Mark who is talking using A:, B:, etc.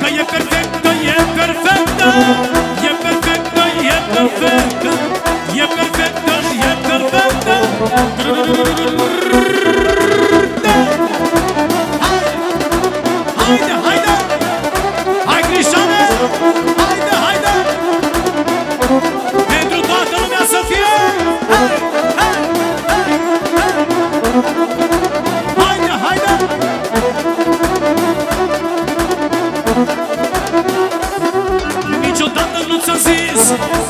A: Calle perfecto y perfecto perfecto, perfecto perfecto. Yes.